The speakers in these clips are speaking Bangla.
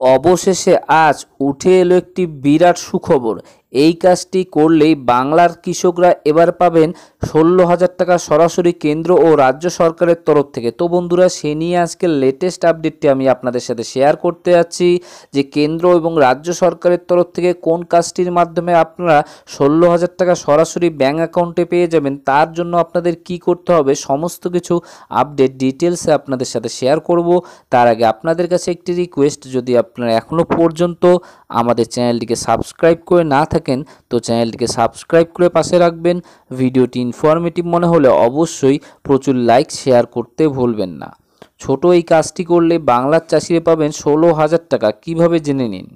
অবশেষে আজ উঠে এলো একটি বিরাট সুখবর। এই কাজটি করলেই বাংলার কৃষকরা এবার পাবেন ষোলো হাজার টাকা সরাসরি কেন্দ্র ও রাজ্য সরকারের তরফ থেকে। তো বন্ধুরা, সে নিয়ে আজকের লেটেস্ট আপডেটটি আমি আপনাদের সাথে শেয়ার করতে যাচ্ছি যে কেন্দ্র এবং রাজ্য সরকারের তরফ থেকে কোন কাজটির মাধ্যমে আপনারা ষোলো হাজার টাকা সরাসরি ব্যাঙ্ক অ্যাকাউন্টে পেয়ে যাবেন, তার জন্য আপনাদের কি করতে হবে সমস্ত কিছু আপডেট ডিটেলসে আপনাদের সাথে শেয়ার করব। তার আগে আপনাদের কাছে একটি রিকোয়েস্ট যদি আপনারা এখনও পর্যন্ত আমাদের চ্যানেলটিকে সাবস্ক্রাইব করে না থাকেন তো চ্যানেলটিকে সাবস্ক্রাইব করে পাশে রাখবেন। ভিডিওটি ইনফরমেটিভ মনে হলে অবশ্যই প্রচুর লাইক শেয়ার করতে ভুলবেন না। ছোট এই কাজটি করলে বাংলার চাষিরা পাবেন ষোলো হাজার টাকা। কীভাবে জেনে নিন?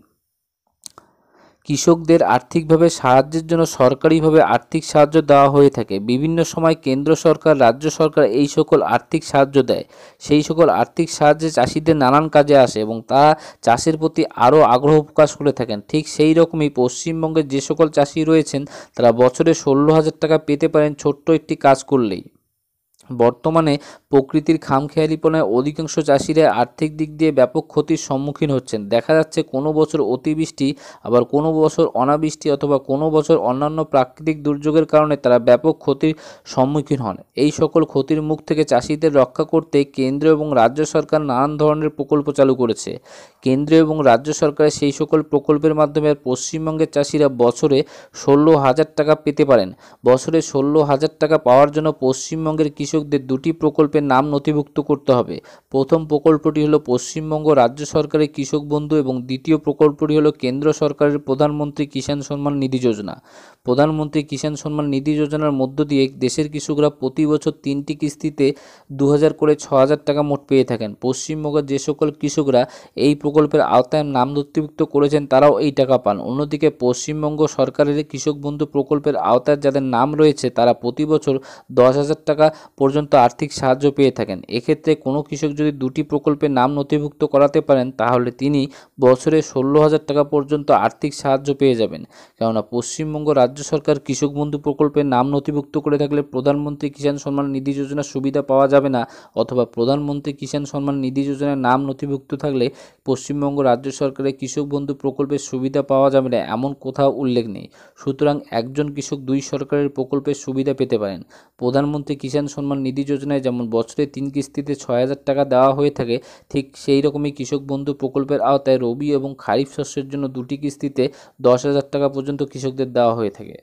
কৃষকদের আর্থিকভাবে সাহায্যের জন্য সরকারিভাবে আর্থিক সাহায্য দেওয়া হয়ে থাকে। বিভিন্ন সময় কেন্দ্র সরকার, রাজ্য সরকার এই সকল আর্থিক সাহায্য দেয়। সেই সকল আর্থিক সাহায্যে চাষিদের নানান কাজে আসে এবং তারা চাষের প্রতি আরও আগ্রহ প্রকাশ করে থাকেন। ঠিক সেই রকমই পশ্চিমবঙ্গের যে সকল চাষি রয়েছেন, তারা বছরে ষোলো হাজার টাকা পেতে পারেন ছোট্ট একটি কাজ করলেই। বর্তমানে প্রকৃতির খামখেয়ালিপনায় অধিকাংশ চাষিরা আর্থিক দিক দিয়ে ব্যাপক ক্ষতির সম্মুখীন হচ্ছেন। দেখা যাচ্ছে কোনো বছর অতিবৃষ্টি, আবার কোনো বছর অনাবৃষ্টি অথবা কোনো বছর অন্যান্য প্রাকৃতিক দুর্যোগের কারণে তারা ব্যাপক ক্ষতির সম্মুখীন হন। এই সকল ক্ষতির মুখ থেকে চাষিদের রক্ষা করতে কেন্দ্র এবং রাজ্য সরকার নানান ধরনের প্রকল্প চালু করেছে। কেন্দ্র এবং রাজ্য সরকারের সেই সকল প্রকল্পের মাধ্যমে পশ্চিমবঙ্গের চাষিরা বছরে ষোলো হাজার টাকা পেতে পারেন। বছরে ষোলো হাজার টাকা পাওয়ার জন্য পশ্চিমবঙ্গের কৃষকদের দুটি প্রকল্পের নাম নথিভুক্ত করতে হবে। প্রথম প্রকল্পটি হলো পশ্চিমবঙ্গ রাজ্য সরকারের কৃষক বন্ধু এবং দ্বিতীয় প্রকল্পটি হলো কেন্দ্র সরকারের প্রধানমন্ত্রী কিষাণ সম্মান নিধি যোজনা। প্রধানমন্ত্রী কিষাণ সম্মান নিধি যোজনার মধ্য দিয়ে দেশের কৃষকরা প্রতি বছর তিনটি কিস্তিতে দু হাজার করে ছ টাকা মোট পেয়ে থাকেন। পশ্চিমবঙ্গের যে সকল কৃষকরা এই প্রকল্পের আওতায় নাম নথিভুক্ত করেছেন, তারাও এই টাকা পান। অন্যদিকে পশ্চিমবঙ্গ সরকারের কৃষক বন্ধু প্রকল্পের আওতায় যাদের নাম রয়েছে, তারা প্রতি বছর দশ হাজার টাকা পর্যন্ত আর্থিক সাহায্য পেয়ে থাকেন। এক্ষেত্রে কোনো কৃষক যদি দুটি প্রকল্পে নাম নথিভুক্ত করাতে পারেন, তাহলে তিনি বছরে ষোলো হাজার টাকা পর্যন্ত আর্থিক সাহায্য পেয়ে যাবেন। কেননা পশ্চিমবঙ্গ রাজ্য সরকার কৃষক বন্ধু প্রকল্পে নাম নথিভুক্ত করে থাকলে প্রধানমন্ত্রী কিষাণ সম্মান নিধি যোজনার সুবিধা পাওয়া যাবে না, অথবা প্রধানমন্ত্রী কিষাণ সম্মান নিধি যোজনার নাম নথিভুক্ত থাকলে পশ্চিমবঙ্গ রাজ্য সরকারের কৃষক বন্ধু প্রকল্পের সুবিধা পাওয়া যাবে না, এমন কোথাও উল্লেখ নেই। সুতরাং একজন কৃষক দুই সরকারের প্রকল্পের সুবিধা পেতে পারেন। প্রধানমন্ত্রী কিষাণ সম্মান নিধি যোজনায় যেমন বছরে তিন কিস্তিতে ছয় হাজার টাকা দেওয়া হয়ে থাকে, ঠিক সেই রকমই কৃষক বন্ধু প্রকল্পের আওতায় রবি এবং খারিফ শস্যের জন্য দুটি কিস্তিতে দশ হাজার টাকা পর্যন্ত কৃষকদের দেওয়া হয়ে থাকে।